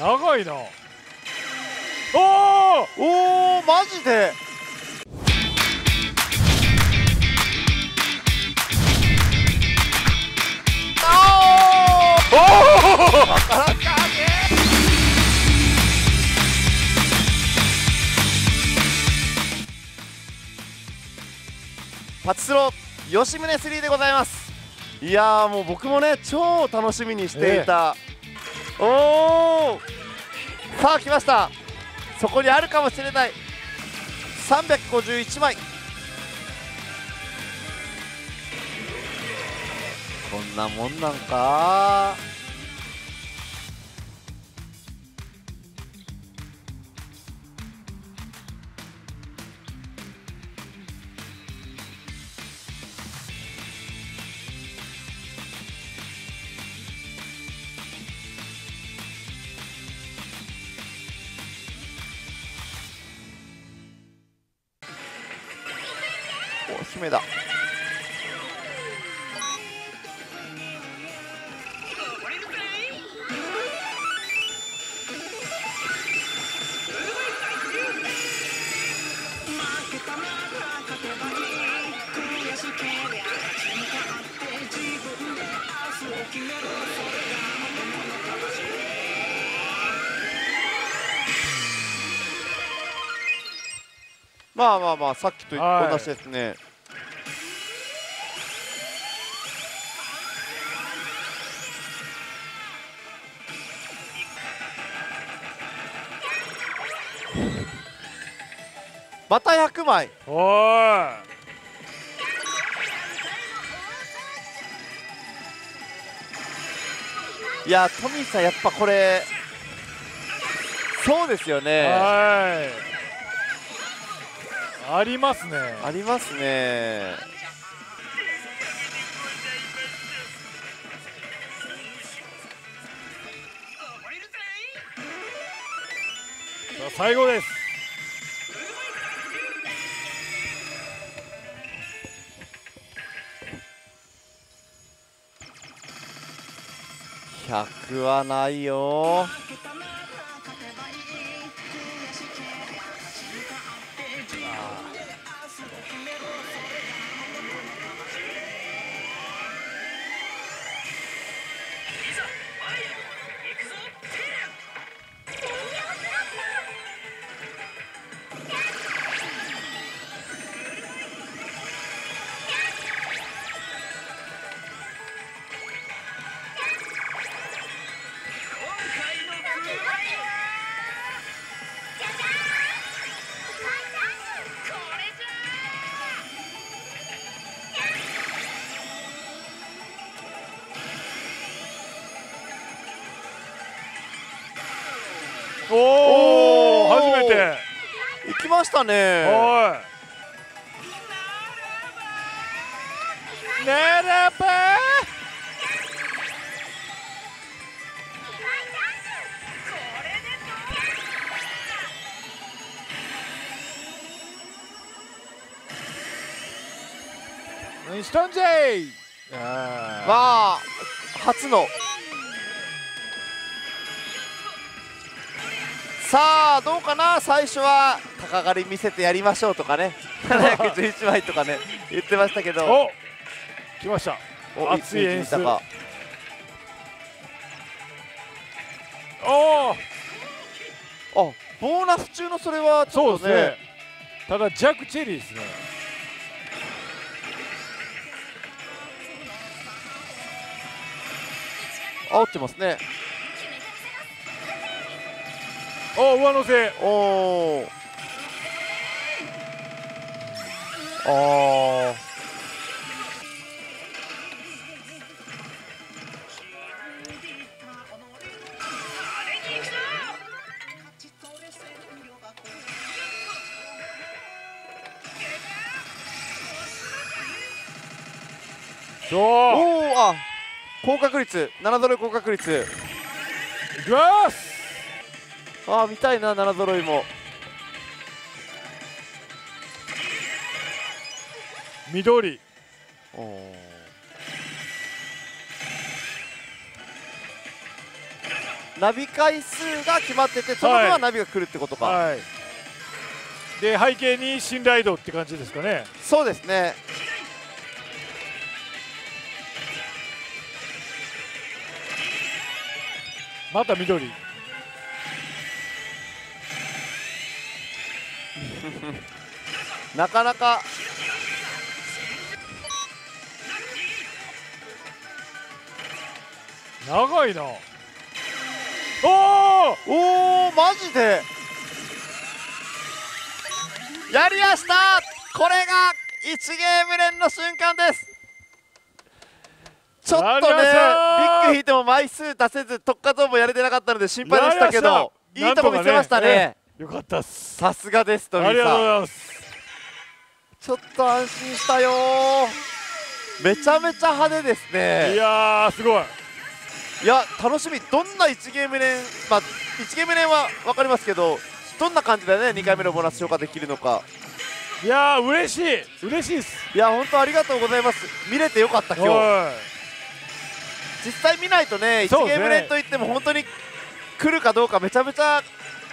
長いな。おおおマジで？あおパチスロ吉宗3でございます。いやーもう僕もね超楽しみにしていた、おおさあ来ました。そこにあるかもしれない。351枚こんなもんなんか。お姫だまあまあまあさっきと同じですね、また100枚。おー。いやトミーさんやっぱこれそうですよいね。はい。ありますね。ありますね。さあ最後です100はないよ。ましたね。おい。ねらば何したんじゃいあまあ初の。さあどうかな？最初は高狩り見せてやりましょうとかね。711枚とかね言ってましたけど。お来ました。お熱い演出。かおおあボーナス中のそれはちそうですねょっとねただジャック・チェリーですね煽ってますねお上乗せおおあー。そう？おおあ高確率7ドル高確率。いきます。あー見たいな7ドロイも緑。ナビ回数が決まっててその分はナビが来るってことか、はい。で背景に信頼度って感じですかね。そうですね。また緑。なかなか長いな。おおおおマジで？やりました。これが1ゲーム連の瞬間です。ちょっとねビッグ引いても枚数出せず特化ゾーンもやれてなかったので心配でしたけどいいとこ見せましたね。よかったっす。さすがですトミありがとうごーさんざいます。ちょっと安心したよー。めちゃめちゃ派手ですいねやーすごいいや楽しみ。どんな1ゲーム連まあ1ゲーム連は分かりますけどどんな感じでね2回目のボーナス消化できるのか。いやー嬉しい。嬉しいっす。いや本当ありがとうございます。見れてよかった今日。は実際見ないとね1そうですねゲーム連といっても本当に来るかどうかめちゃめちゃ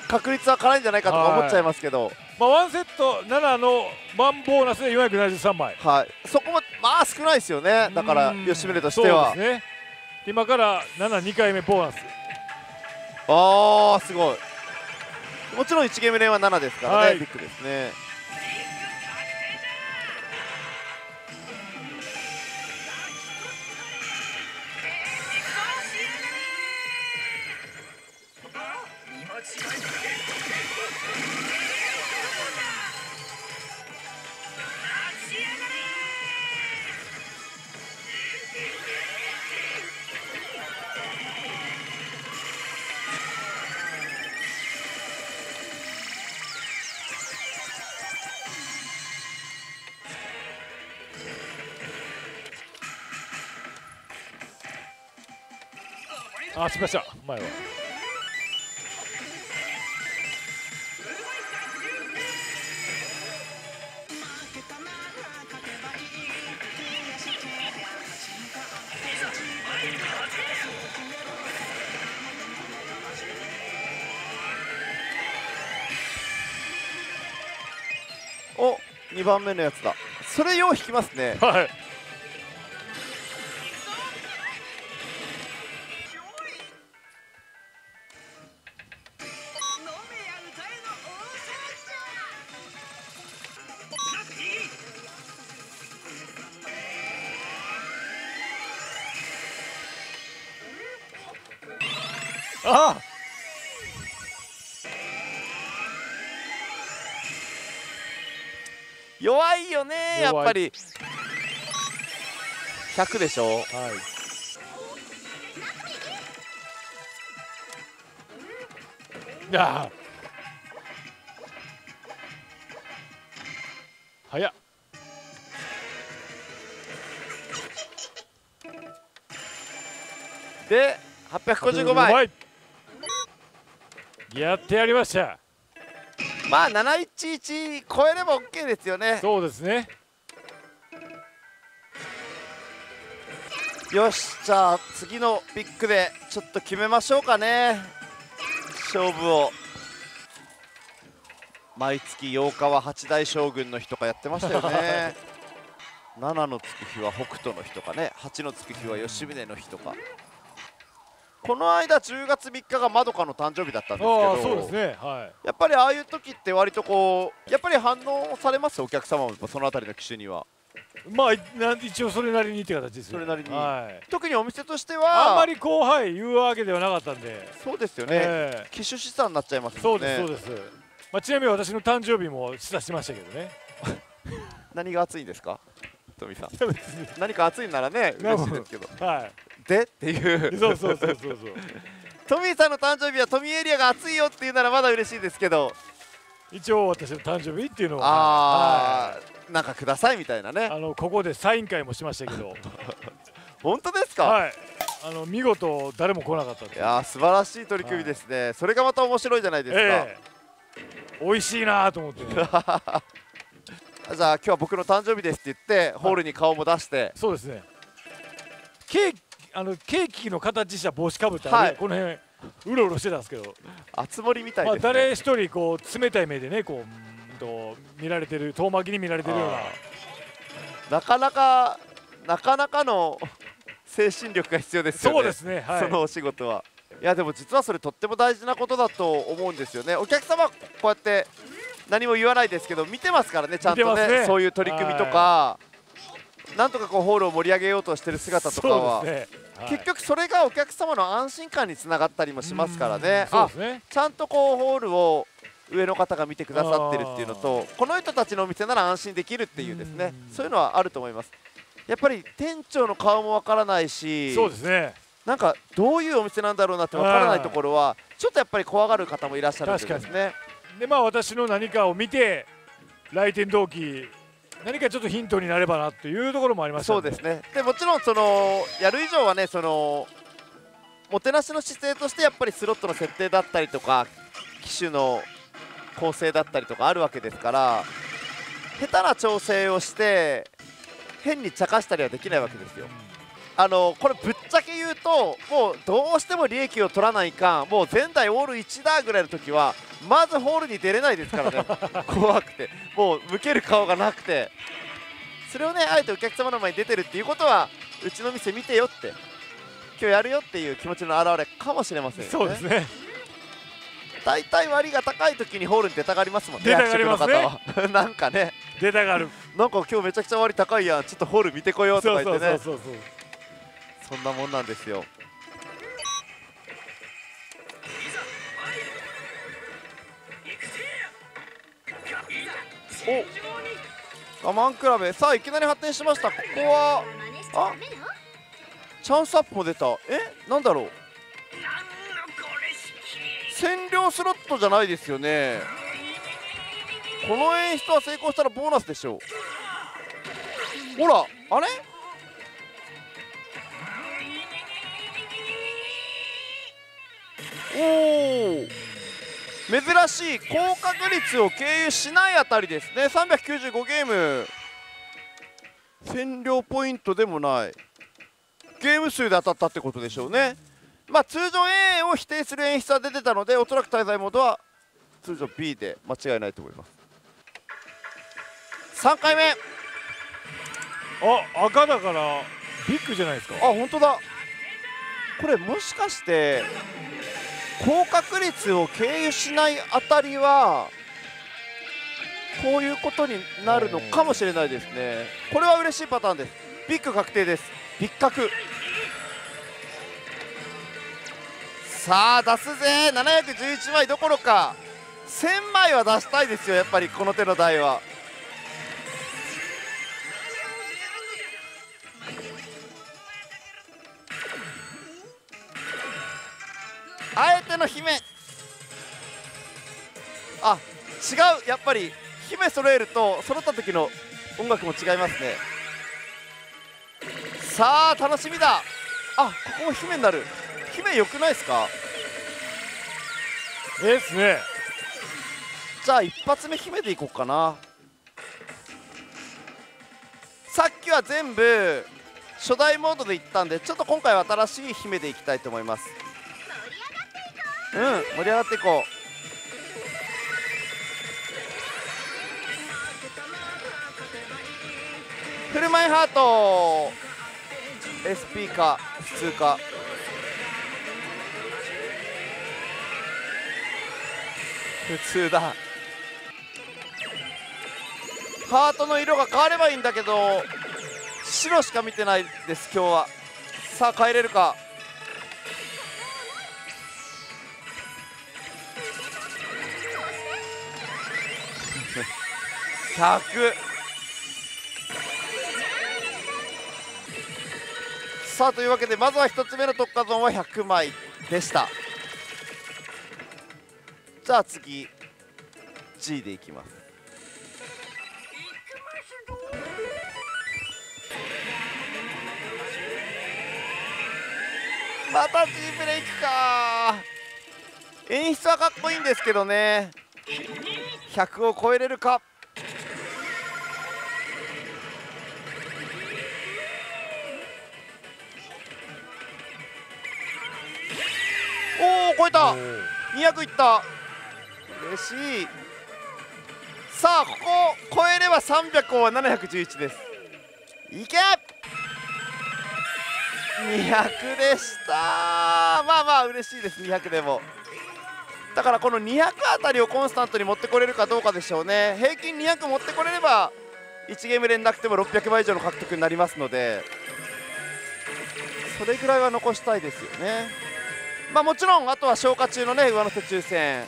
確率は辛いんじゃないかとか思っちゃいますけど、いまあワンセット7のワンボーナスで473枚。はい、そこもまあ少ないですよね。だからうん。吉宗としては、そうですね今から72回目ボーナス。ああすごい。もちろん1ゲーム連は7ですからね、はい。ビッグですねあしました。前は。お2番目のやつだ。それよう引きますね。はいあ 弱いよねやっぱり。100でしょ？はい。いや。ー早っ。で855枚やってやりました。まあ711超えれば OK ですよね。そうですね。よしじゃあ次のビッグでちょっと決めましょうかね。勝負を。毎月8日は八大将軍の日とかやってましたよね。7のつく日は北斗の日とかね。8のつく日は吉宗の日とかこの間10月3日がまどかの誕生日だったんですけどそうですね。はやっぱりああいう時って割とこうやっぱり反応されます？お客様もそのあたりの機種には。いまあいなん一応それなりにって形ですよそれなりに。はい。特にお店としてはあんまりこうはい言うわけではなかったんで。そうですよね、ええ。機種資産になっちゃいますそうもんね。ですそうです。まあちなみに私の誕生日も示唆しましたけどね。何が熱いんですか？富さん。何か熱いならね嬉しいですけど。はでっていう。いそうそうそうそうそう。トミーさんの誕生日はトミーエリアが熱いよっていうならまだ嬉しいですけど。一応私の誕生日っていうのを。あはーなんかくださいみたいないね。あのここでサイン会もしましたけど。本当ですか、はい。あの見事誰も来なかったいやー素晴らしい取り組みですね、それがまた面白いじゃないですか、ええ。美味しいなと思って。ね じゃあ今日は僕の誕生日ですって言ってホールに顔も出して。そうですね。ケーキあのケーキの形した帽子かぶってある、はい。この辺うろうろしてたんですけど、あつ森みたいまあ、ですね、誰一人こう冷たい目でねこうと見られてる遠巻きに見られてるような。あなかなかなかなかの精神力が必要ですよね。そうですねはい。そのお仕事は。いやでも実はそれとっても大事なことだと思うんですよね。お客様はこうやって何も言わないですけど見てますからねちゃんとね。ね。そういう取り組みとか。なんとかこうホールを盛り上げようとしてる姿とかは、ね、はい結局それがお客様の安心感につながったりもしますからね。あちゃんとこうホールを上の方が見てくださってるっていうのとこの人たちのお店なら安心できるっていうですね。うん。そういうのはあると思います。やっぱり店長の顔もわからないしそうですね。なんかどういうお店なんだろうなってわからないところはちょっとやっぱり怖がる方もいらっしゃるんでですね。でまあ私の何かを見て来店動機何かちょっとヒントになればなというところもありましたそうですね。でもちろんそのやる以上はねそのもてなしの姿勢としてやっぱりスロットの設定だったりとか機種の構成だったりとかあるわけですから下手な調整をして変に茶化したりはできないわけですよ。あのこれぶっちゃけ言うともうどうしても利益を取らないかもう前代オール1だぐらいの時はまずホールに出れないですからね。怖くて。もう向ける顔がなくて。それをねあえてお客様の前に出てるっていうことはうちの店見てよって。今日やるよっていう気持ちの表れかもしれませんよね。そうですね。大体割が高い時にホールに出たがりますもんね出たがりますね。なんかね。出たがる。なんか今日めちゃくちゃ割高いやん。ちょっとホール見てこようとか言ってね。そうそうそうそそんなもんなんですよ。お我慢比べさあいきなり発展しました。ここはあチャンスアップも出た。えなんだろう。占領スロットじゃないですよね。この演出は成功したらボーナスでしょう。ほらあれ？珍しい高確率を経由しないあたりですね。395ゲーム。占領ポイントでもない。ゲーム数で当たったってことでしょうね。まあ通常 A を否定する演出は出てたのでおそらく滞在モードは通常 B で間違いないと思います。3回目。ああ赤だからビッグじゃないですか。本当だ。これもしかして高確率を経由しないあたりはこういうことになるのかもしれないですね。これは嬉しいパターンです。ビッグ確定です。ビッ角さあ出すぜ。711枚どころか。1000枚は出したいですよやっぱりこの手の台は。あえての姫。あ違う。やっぱり姫揃えると揃った時の音楽も違いますね。さあ楽しみだ。あここも姫になる。姫良くないですか？ええっすね。じゃあ一発目姫でいこうかな。さっきは全部初代モードでいったんでちょっと今回は新しい姫でいきたいと思いますうん盛り上がっていこう。フルマイハート。SP か普通か。普通だ。ハートの色が変わればいいんだけど白しか見てないです今日は。さあ帰れるか。100さあというわけでまずは1つ目の特化ゾーンは100枚でした。じゃあ次 G でいきます。また G ブレイクか。演出はかっこいいんですけどね。100を超えれるか。超えた。おー200いった。嬉しい。さあここ超えれば300は711です。いけ！200でした。まあまあ嬉しいです。200でも。だからこの200あたりをコンスタントに持ってこれるかどうかでしょうね。平均200持ってこれれば1ゲーム連なくても600倍以上の獲得になりますので。それぐらいは残したいですよねまあもちろんあとは消化中のね上乗せ抽選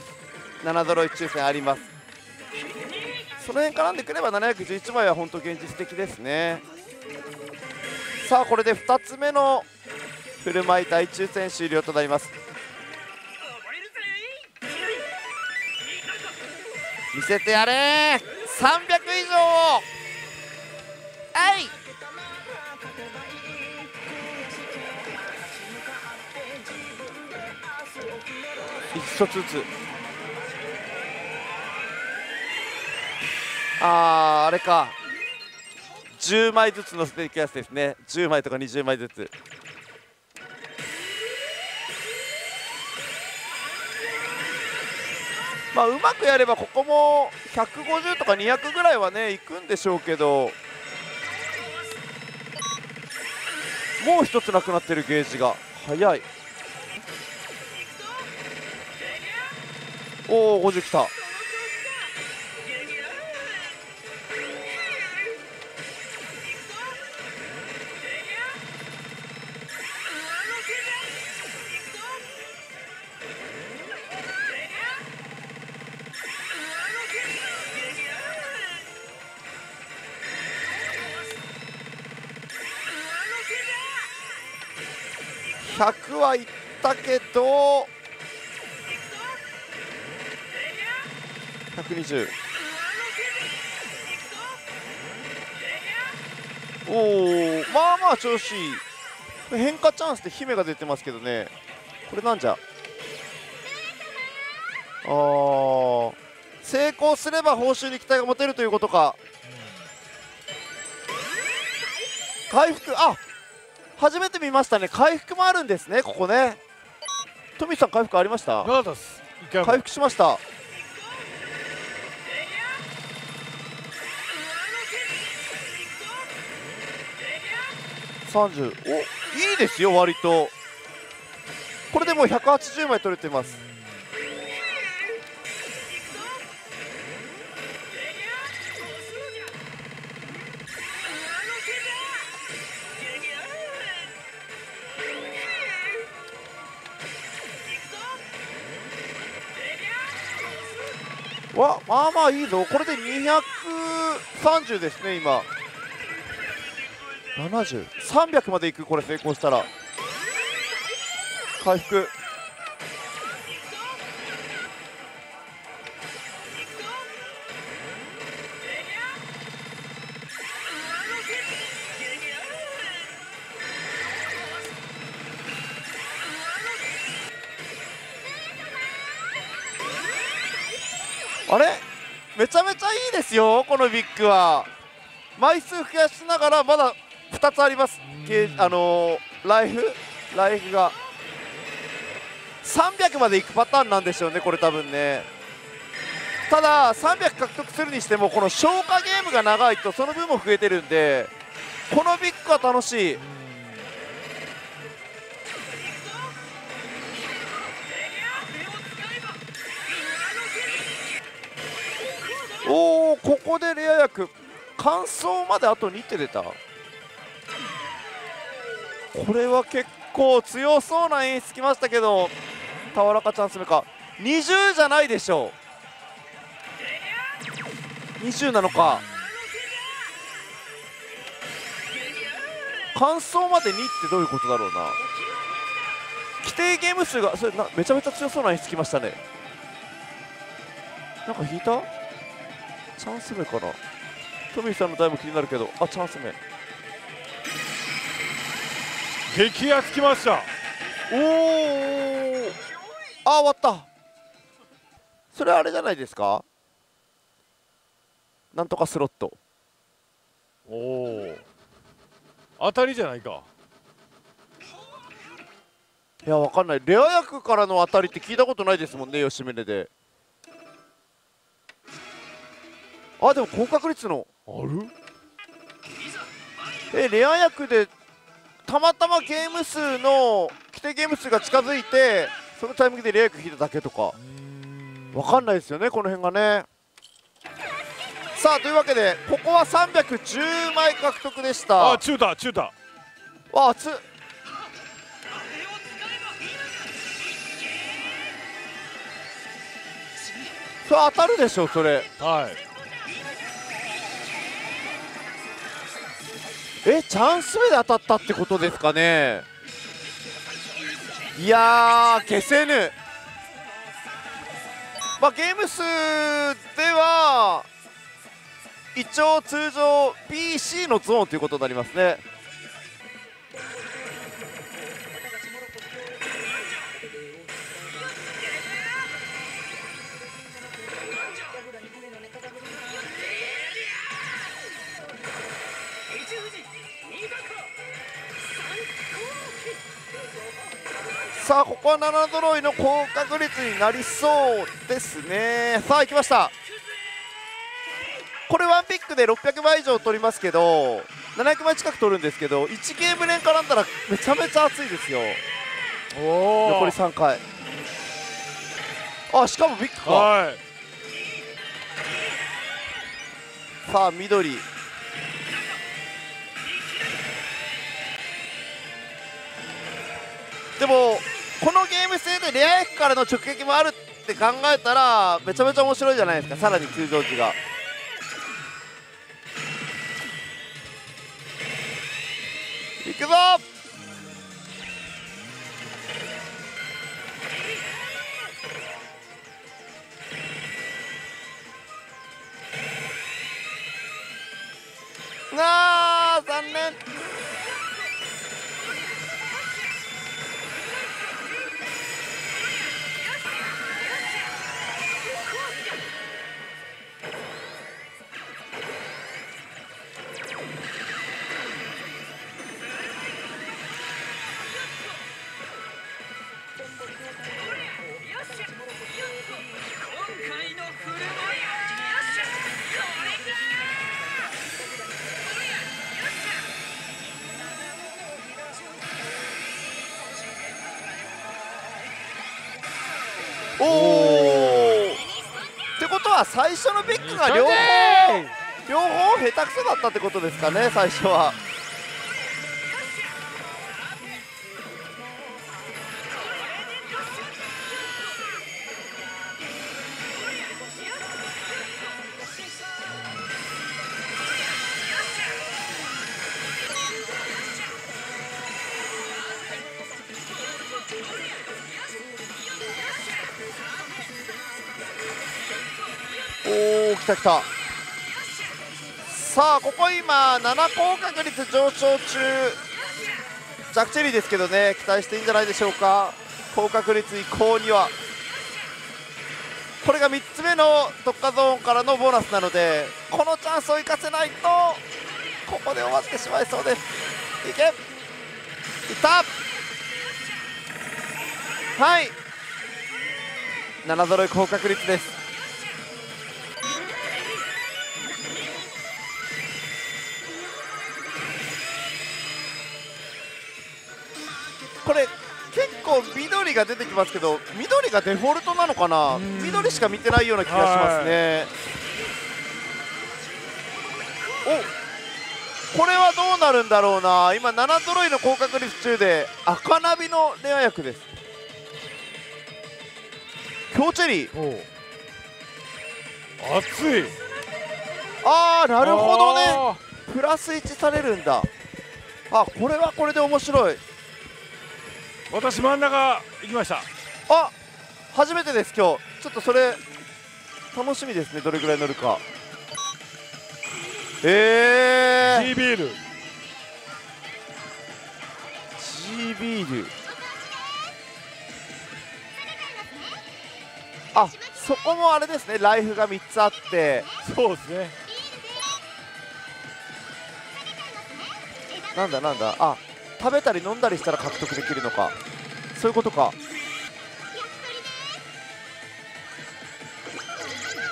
7ドロイ抽選あります。その辺絡んでくれば711枚は本当現実的ですね。さあこれで2つ目の振る舞い大抽選終了となります。見せてやれー！300以上をえい！一つずつ。あーあれか。10枚ずつ乗せていくやつですね。10枚とか20枚ずつ。まあうまくやればここも150とか200ぐらいはねいくんでしょうけど。もう一つなくなってるゲージが。早い。おお50きた。100はいったけど120おおまあまあ調子いい。変化チャンスで姫が出てますけどね。これなんじゃ？あー成功すれば報酬に期待が持てるということか。回復あ初めて見ましたね。回復もあるんですねここね。富さん回復ありました？回復しました30おいいですよ割と。これでもう180枚取れてます。わまあまあいいぞ。これで230ですね今。70300までいくこれ成功したら。回復。あれ？めちゃめちゃいいですよこのビッグは。枚数増やしながらまだ2つあります。ゲーあのーライフ？ライフが。300までいくパターンなんでしょうねこれ多分ね。ただ300獲得するにしてもこの消化ゲームが長いとその分も増えてるんでこのビッグは楽しい。おおここでレア役乾燥まであと2手出たこれは結構強そうな演出きましたけど俵かチャンス目か。20じゃないでしょう。20なのか。乾燥まで2ってどういうことだろうな。規定ゲーム数がそれなめちゃめちゃ強そうな演出きましたね。なんか引いた？チャンス目かな。トミーさんのタイム気になるけど。あチャンス目。激アツきました。おおあ終わった。それあれじゃないですか？なんとかスロット。おお当たりじゃないか。いやわかんない。レア役からの当たりって聞いたことないですもんね吉宗で。あでも高確率の。ある？えレア役でたまたまゲーム数の規定ゲーム数が近づいてそのタイミングでレア役引いただけとか。わかんないですよねこの辺がね。さあというわけでここは310枚獲得でした。あ中だ中だ。わ熱っそれ当たるでしょそれ。はいえチャンス目で当たったってことですかね？いやー消せぬ。まあゲーム数では一応通常 PC のゾーンということになりますね。あここは7揃いの高確率になりそうですね。さあ行きました。これワンピックで600倍以上取りますけど700倍近く取るんですけど1ゲーム連絡んだらめちゃめちゃ熱いですよ。残り3回。あしかもビッグか。はい。さあ緑。でもこのゲーム性でレア役からの直撃もあるって考えたらめちゃめちゃ面白いじゃないですか。さらに通常時が。いくぞ！が両方両方下手くそだったってことですかね最初はた来た。さあここ今7高確率上昇中。ジャクチェリーですけどね期待していいんじゃないでしょうか。高確率移行には。これが3つ目の特化ゾーンからのボーナスなのでこのチャンスを生かせないとここで終わってしまいそうです。いけ。いった。はい。7揃い高確率です。緑が出てきますけど緑がデフォルトなのかな？うん。緑しか見てないような気がしますね。おこれはどうなるんだろうな？今7揃いの高確率中で赤ナビのレア役です。強チェリー。熱い。あーなるほどね。あプラス1されるんだ。あこれはこれで面白い。ー私真ん中行きました。あ初めてです今日。ちょっとそれ楽しみですね。どれぐらい乗るか。えー、G ビール。G ビール。あそこもあれですね。ライフが3つあって。そうですね。なんだなんだ。あ食べたり飲んだりしたら獲得できるのか。そういうことか。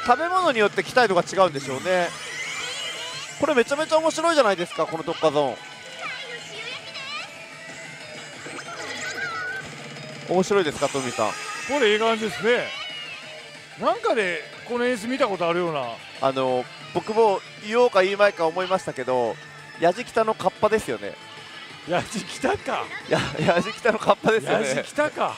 食べ物によって期待度が違うんでしょうね。これめちゃめちゃ面白いじゃないですかこの特化ゾーン。面白いですかトミーさん。これいい感じですね。なんかでこの演出見たことあるような。あの僕も言おうか言いまいか思いましたけどヤジキタのカッパですよねやじきたか。やヤジキタのカッパですよやじねきたか。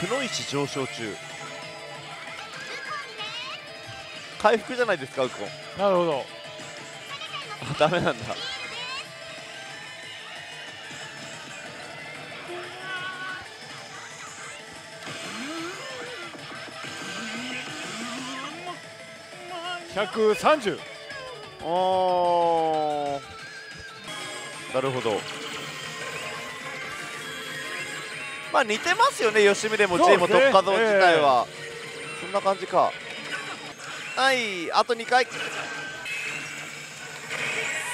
くのいち上昇中回復じゃないですかウコン。なるほど。あ ダメなんだ。130おー。なるほど。まあ似てますよね吉見でもチーム特化像自体は、そんな感じかはいあと2回。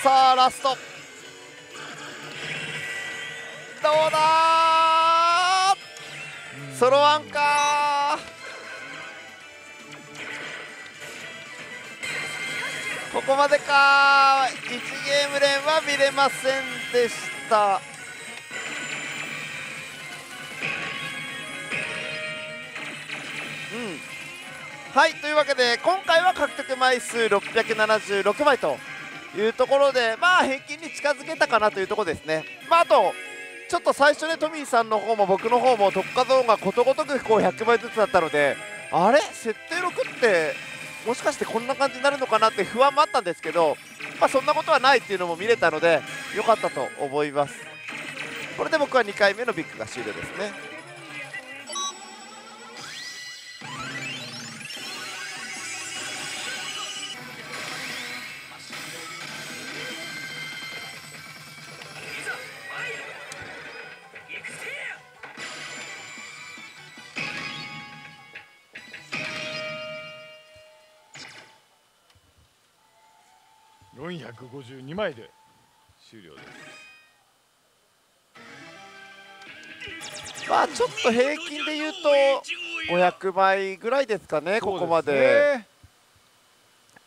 さあラスト。どうだ？ソロワンかー。ここまでか。ー1ゲーム連は見れませんでした。はいというわけで今回は獲得枚数676枚というところでまあ平均に近づけたかなというところですね。まああとちょっと最初ねトミーさんの方も僕の方も特化ゾーンがことごとくこう100枚ずつだったのであれ？設定6ってもしかしてこんな感じになるのかなって不安もあったんですけど、まあ、そんなことはないっていうのも見れたので良かったと思います。これで僕は2回目のビッグが終了ですね。452枚で終了です。まあちょっと平均で言うと500枚ぐらいですかねここまで。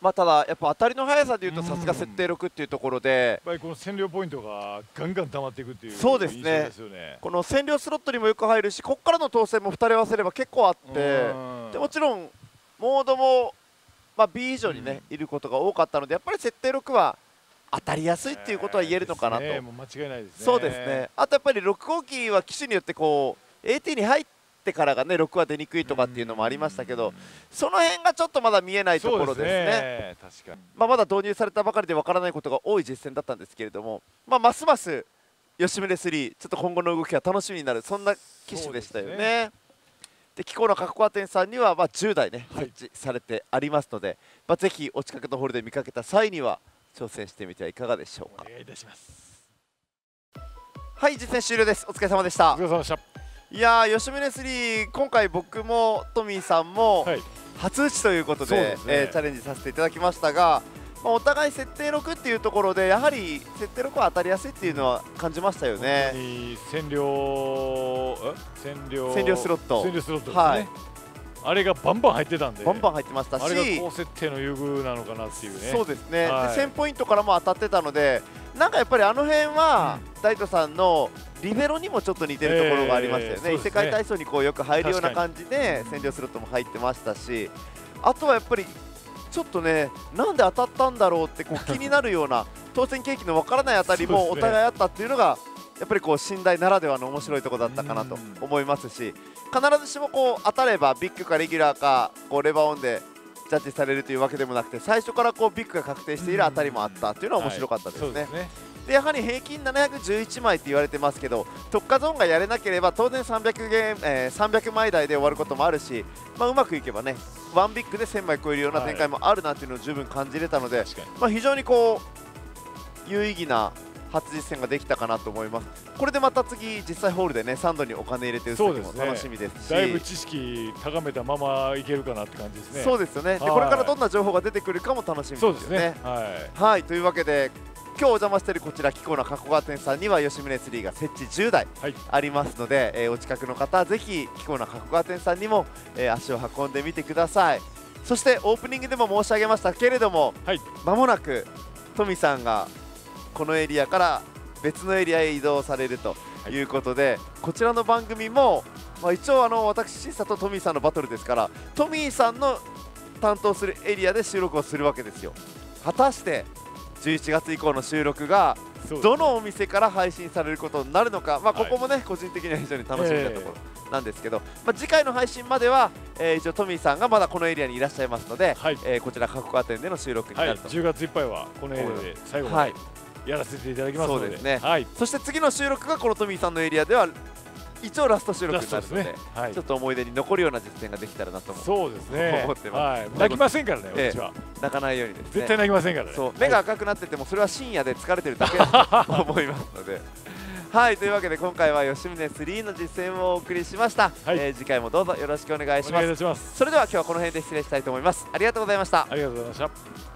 まあただやっぱ当たりの速さで言うとうん。さすが設定6っていうところで。やっぱりこの占領ポイントがガンガン溜まっていくっていうそうですね。この占領スロットにもよく入るしここからの当選も2人合わせれば結構あって。うん。でもちろんモードも、まあ、B 以上にね、いることが多かったのでやっぱり設定6は当たりやすいっていうことは言えるのかなと、ですねもう間違いないですね。そうですね。あとやっぱり6号機は機種によってこう AT に入ってからがね6は出にくいとかっていうのもありましたけどその辺がちょっとまだ見えないところですね。ね。確かに。まあ、まだ導入されたばかりでわからないことが多い実戦だったんですけれども、まあ、ますます吉宗3ちょっと今後の動きが楽しみになるそんな機種でしたよね。で気候の角コア店さんにはまあ10台ねはい。設置されてありますので、まあ、ぜひお近くのホールで見かけた際には挑戦してみてはいかがでしょうか。お願いいたしますはい実戦終了です。お疲れ様でした。お疲れ様でした。いやー吉宗3今回僕もトミーさんもはい。初打ちということで,、ですね。えーチャレンジさせていただきましたが、まあ、お互い設定6っていうところでやはり設定6は当たりやすいっていうのは感じましたよね。に占領え？占領占領スロット。占領スロットですね、はい。あれがバンバン入ってたんで。バンバン入ってましたし。あれが高設定の優遇なのかなっていうね。そうですね、はい。で1000ポイントからも当たってたのでなんかやっぱりあの辺は、大斗さんのリベロにもちょっと似てるところがありましたよね,、えーね。異世界体操にこうよく入るような感じで占領スロットも入ってましたし。あとはやっぱりちょっとねなんで当たったんだろうってこう気になるような 当選景気のわからないあたりもお互いあったっていうのがやっぱりこう信頼ならではの面白いところだったかなとうん。思いますし必ずしもこう当たればビッグかレギュラーかこうレバーオンでジャッジされるというわけでもなくて最初からこうビッグが確定している当たりもあったっていうのは面白かったです。ねでやはり平均711枚って言われてますけど特化ゾーンがやれなければ当然300ゲーム、えー300枚台で終わることもあるし、まあ、うまくいけばねワンビッグで1000枚超えるような展開もあるなっていうのを十分感じれたので、まあ、非常にこう有意義な初実践ができたかなと思います。これでまた次実際ホールでねサンドにお金入れて打つ時も楽しみですし。だいぶ知識高めたままいけるかなって感じですね。そうですよね。ではいこれからどんな情報が出てくるかも楽しみですよね。ね。はい。はい。というわけで今日お邪魔しているこちら紀行の加古川店さんには吉宗ツリーが設置10台はい。ありますので、えーお近くの方ぜひ紀行の加古川店さんにも、えー足を運んでみてください。そしてオープニングでも申し上げましたけれども、はい。まもなくトミさんがこのエリアから別のエリアへ移動されるとい。うことで、こちらの番組も、まあ、一応あの私審査とトミーさんのバトルですからトミーさんの担当するエリアで収録をするわけですよ。果たして11月以降の収録がどのお店から配信されることになるのか、まあ、はい。ここもね、個人的には非常に楽しみなところなんですけど、まあ、次回の配信までは、えー一応トミーさんがまだこのエリアにいらっしゃいますので、はい。えーこちら各家店での収録にはいなると、10月いっぱいはこのエリアで最後まはい。でやらせていただきますので。そうですね。はい。そして次の収録がこのトミーさんのエリアでは一応ラスト収録になるのでね。はい。ちょっと思い出に残るような実践ができたらなとそうですね。思ってます。はい。泣きませんからねええ。私は。泣かないようにですね。絶対泣きませんからね。そう。目が赤くなっててもそれは深夜で疲れてるだけだと思いますので。はい。というわけで今回は吉宗3の実践をお送りしました、はい。えー次回もどうぞよろしくお願いしおます。願いいたします。それでは今日はこの辺で失礼したいと思います。ありがとうございました。ありがとうございました